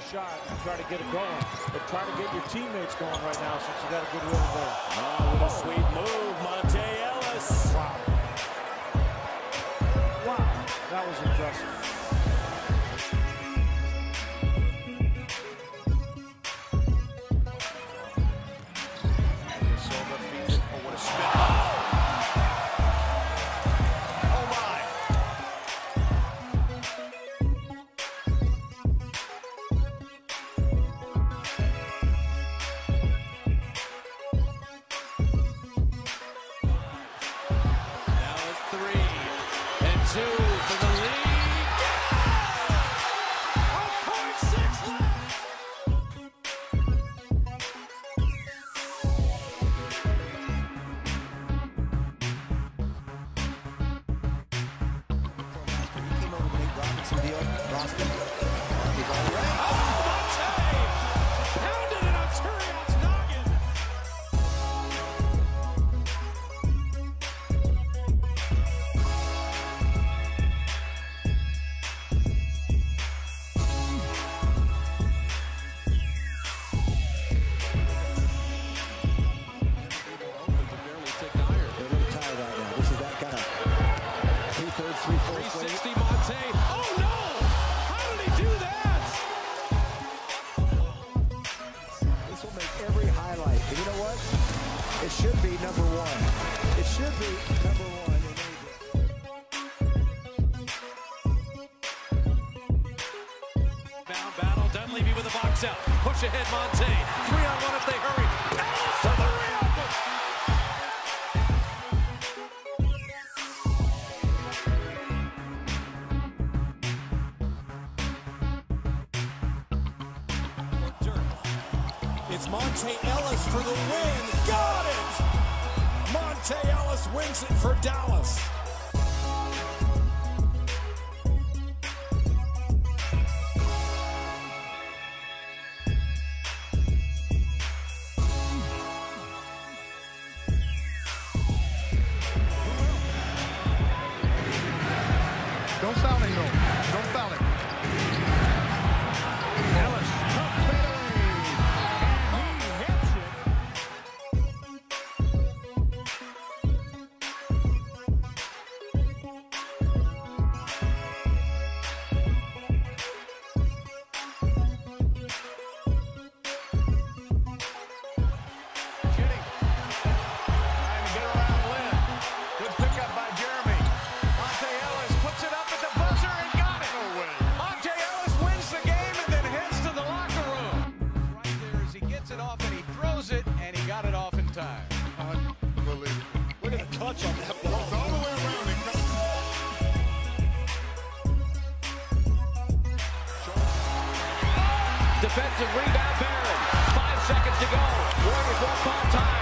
shot and try to get it going. But try to get your teammates going right now since you got a good rhythm there. Oh, what a oh, sweet Robinson number one. It should be number one. Now battle. Dunleavy with a box out. Push ahead Monta. Three on one if they hurry. For the rim! It's Monta Ellis for the win. Got it! Wins it for Dallas. Clutch on that ball. All the way around come. Defensive rebound Baron. Five seconds to go. Warriors won't time.